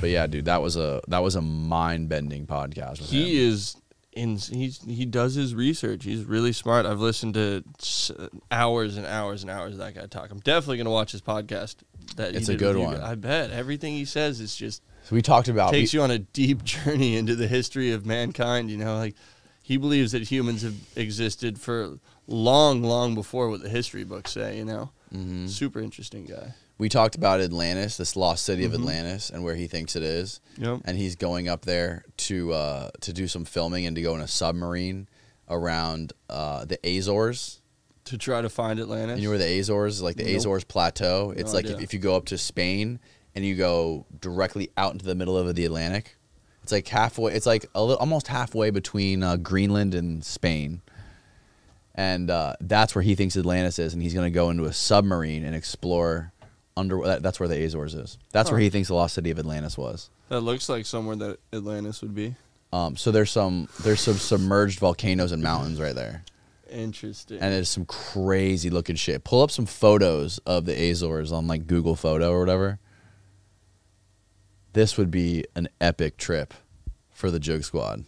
But yeah, dude, that was a that was a mind bending podcast. He him. is in. He's he does his research. He's really smart. I've listened to hours and hours and hours of that guy talk. I'm definitely gonna watch his podcast. That It's a good one. guys. I bet everything he says is just So we talked about takes you on a deep journey into the history of mankind. You know, like he believes that humans have existed for long, long before what the history books say. You know, Mhm. super interesting guy. We talked about Atlantis, this lost city of Mhm. Atlantis, and where he thinks it is. Yep. And he's going up there to uh, to do some filming and to go in a submarine around uh, the Azores. To try to find Atlantis. You know where the Azores, like the Nope. Azores Plateau. It's No like if, if you go up to Spain and you go directly out into the middle of the Atlantic. It's like halfway. It's like a little, almost halfway between uh, Greenland and Spain. And uh, that's where he thinks Atlantis is, and he's going to go into a submarine and explore under. That, that's where the Azores is. That's where he thinks the lost city of Atlantis was. that looks like somewhere that Atlantis would be. Um, so there's some there's some submerged volcanoes and mountains right there, Interesting. and it's some crazy looking shit. Pull up some photos of the Azores on like Google Photo or whatever. This would be an epic trip for the Joogsquad.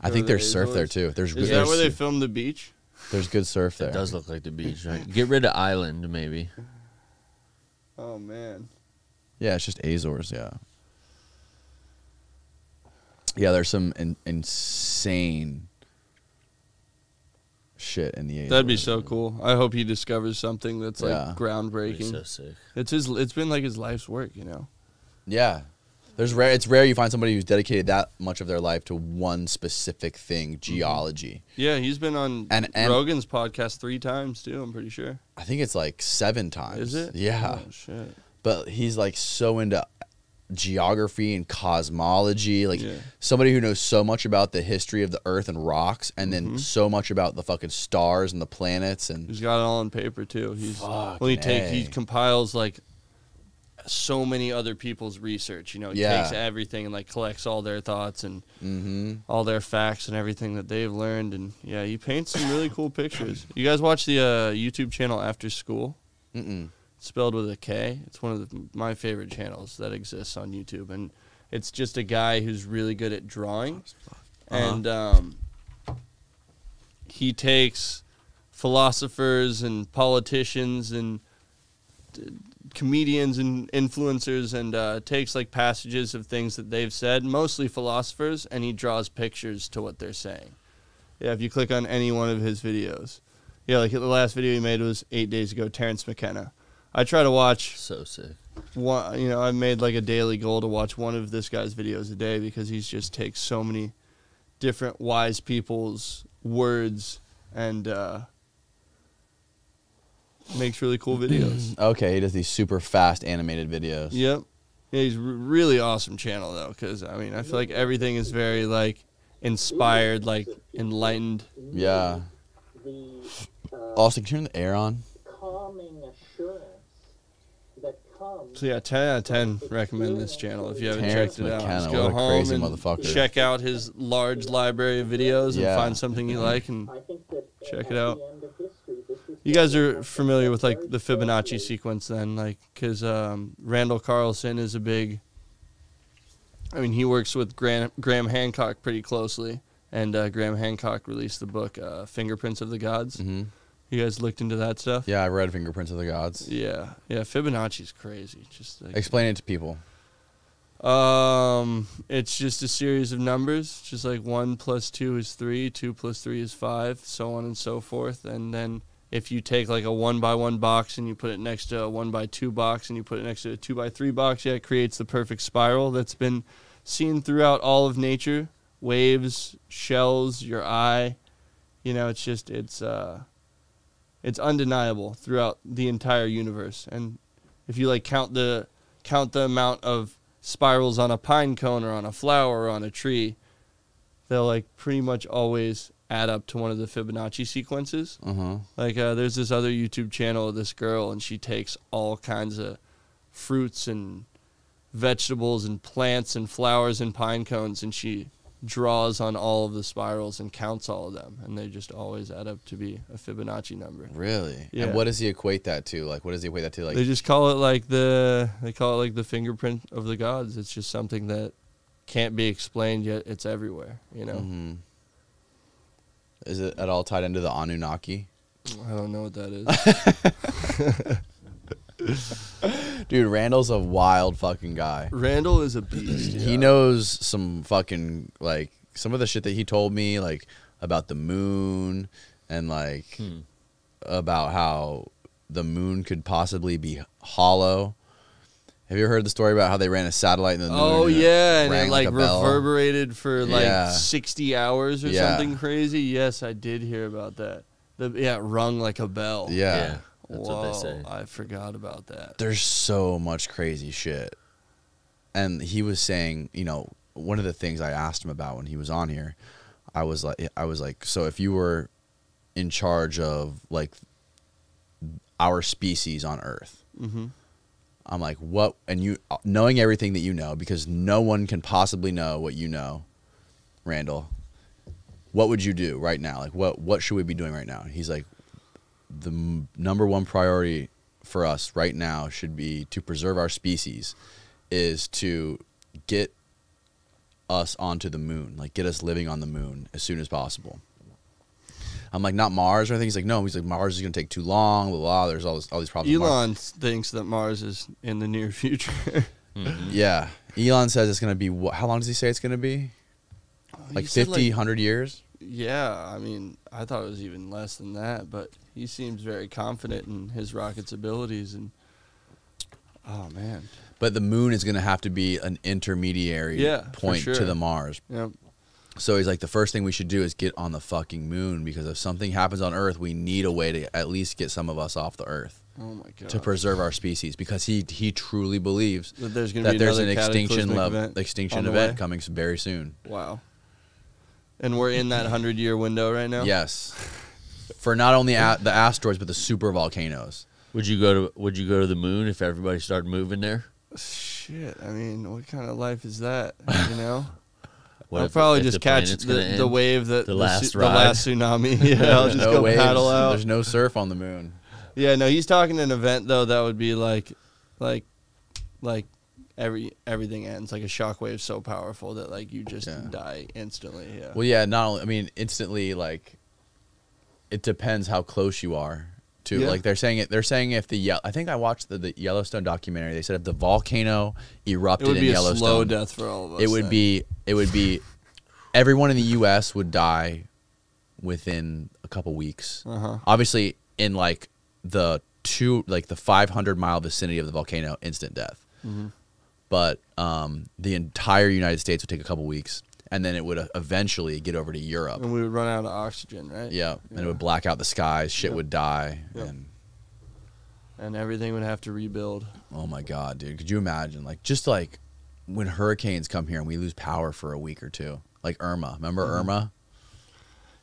I think to the there's surf there too. There's Is good, that there's, where they filmed the beach? there's good surf there. It does look like the beach, right? Get rid of island, maybe. Oh man. Yeah, it's just Azores. Yeah. Yeah, there's some in, insane shit in the Azores. That'd be so cool. I hope he discovers something that's like Yeah. That'd groundbreaking. be so sick. It's his. It's been like his life's work, you know. Yeah. There's rare it's rare you find somebody who's dedicated that much of their life to one specific thing, geology. Yeah, he's been on And- and- Rogan's podcast three times too. I'm pretty sure. I think it's like 7 times. Is it? Yeah. Oh, shit. But he's like so into geography and cosmology, like Yeah. somebody who knows so much about the history of the earth and rocks and then Mhm. so much about the fucking stars and the planets and He's got it all on paper too. He's well, he take he compiles like so many other people's research. You know, he Yeah. takes everything and like collects all their thoughts and mhm. all their facts and everything that they've learned. And yeah, he paints some really cool pictures. You guys watch the uh, YouTube channel After Skool? Mm-mm. spelled with a K. It's one of the, my favorite channels that exists on YouTube, and it's just a guy who's really good at drawing, and um, he takes philosophers and politicians and d- comedians and influencers and uh, takes like passages of things that they've said, mostly philosophers, and he draws pictures to what they're saying. Yeah, if you click on any one of his videos. Yeah, like the last video he made was eight days ago, Terence McKenna. I try to watch So sick. one, you know, I made like a daily goal to watch one of this guy's videos a day because he's just takes so many different wise people's words and uh, makes really cool videos. Okay, he does these super fast animated videos. yep. Yeah, he's a really awesome channel though, because I mean, I feel like everything is very like inspired, like enlightened. Yeah. the uh, Austin, can you turn the air on? calming assurance that comes. So yeah, ten out of ten recommend this channel if you haven't Terence checked it out. McKenna, Just what go a home crazy and motherfucker. check out his large library of videos and Yeah. find something you like and I think that Check at it out. You guys are familiar with like the Fibonacci sequence then, like because um, Randall Carlson is a big. I mean, he works with Graham, Graham Hancock pretty closely, and uh, Graham Hancock released the book uh, "Fingerprints of the Gods." hmm You guys looked into that stuff? Yeah, I read Fingerprints of the Gods. Yeah, yeah. Fibonacci's crazy. Just like, Explain it to people. um, it's just a series of numbers, just like one plus two is three, two plus three is five, so on and so forth. And then if you take like a one by one box and you put it next to a one by two box and you put it next to a two by three box, yeah, it creates the perfect spiral that's been seen throughout all of nature. Waves, shells, your eye, you know, it's just it's uh, it's undeniable throughout the entire universe. And if you like count the count the amount of spirals on a pine cone or on a flower or on a tree, they'll like pretty much always add up to one of the Fibonacci sequences. Uh huh. Like uh, there's this other YouTube channel of this girl, and she takes all kinds of fruits and vegetables and plants and flowers and pine cones, and she draws on all of the spirals and counts all of them, and they just always add up to be a Fibonacci number. Really? Yeah. And what does he equate that to? Like, what does he equate that to? Like, they just call it like the they call it like the fingerprint of the gods. It's just something that can't be explained yet it's everywhere. You know, Mhm. Is it at all tied into the Anunnaki? I don't know what that is. Dude, Randall's a wild fucking guy. Randall is a beast. He knows some fucking like some of the shit that he told me like about the moon and like Hmm. about how the moon could possibly be hollow. Have you ever heard the story about how they ran a satellite in the moon? Oh and it yeah, and it like a bell? reverberated for like Yeah. sixty hours or Yeah. something crazy. Yes, I did hear about that. The yeah, it rung like a bell. Yeah. That's Whoa, what they say. I forgot about that. There's so much crazy shit. And he was saying, you know, one of the things I asked him about when he was on here, I was like I was like, so if you were in charge of like our species on Earth, hmm I'm like, what? And you knowing everything that you know, because no one can possibly know what you know, Randall. What would you do right now? Like, what what should we be doing right now? He's like, the number one priority for us right now should be to preserve our species, is to get us onto the moon, like get us living on the moon as soon as possible. I'm like, not Mars or anything. He's like, no. He's like, Mars is gonna take too long. Blah blah. There's all this, all these problems. with Mars. Elon thinks that Mars is in the near future. Mhm. Yeah. Elon says it's going to be, wh- how long does he say it's going to be? Like He said, 50, 100 years? yeah, I mean, I thought it was even less than that, but he seems very confident in his rocket's abilities and. Oh man. But the moon is going to have to be an intermediary Yeah, for point to the Mars. Yep. So he's like, the first thing we should do is get on the fucking moon because if something happens on Earth, we need a way to at least get some of us off the Earth Oh my god. to preserve our species because he he truly believes that there's gonna that be there's an extinction cataclysmic level event extinction event way. coming very soon. Wow. And we're in that hundred year window right now. Yes. For not only a- the asteroids but the super volcanoes. Would you go to Would you go to the moon if everybody started moving there? Shit. I mean, what kind of life is that? You know. What I'll if- probably if just the catch the, the wave that The su- last the ride? last tsunami. Yeah, I'll There's just no go waves. paddle out. There's no surf on the moon. Yeah, no, he's talking an event though that would be like, like, like every everything ends like a shockwave so powerful that like you just Yeah. die instantly. Yeah. Well, yeah, not only I mean, instantly like it depends how close you are to Yeah. like they're saying it they're saying if the I think I watched the, the Yellowstone documentary. They said if the volcano erupted it would in be a Yellowstone, slow death for all of us. it would then. be it would be everyone in the US would die within a couple weeks. Uh-huh. Obviously in like the two like the 500 mile vicinity of the volcano instant death. Mm-hmm. But um the entire United States would take a couple weeks and then it would uh, eventually get over to Europe. and we would run out of oxygen, right? Yeah, and it would black out the skies. Shit Yep. would die, Yep. and And everything would have to rebuild. oh my god, dude, could you imagine? Like just like when hurricanes come here and we lose power for a week or two, like Irma. Remember Mm-hmm. Irma?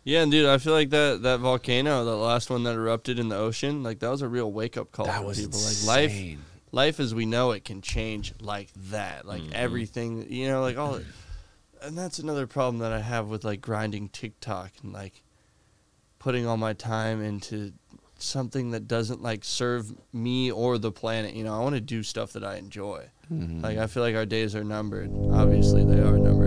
Yeah, and dude, I feel like that that volcano, the last one that erupted in the ocean, like that was a real wake up call that was people. Like life, life as we know it can change like that. Like Mm-hmm. everything, you know, like all. And that's another problem that I have with like grinding TikTok and like putting all my time into something that doesn't like serve me or the planet. You know, I want to do stuff that I enjoy. Mhm. Like I feel like our days are numbered. Obviously, they are numbered,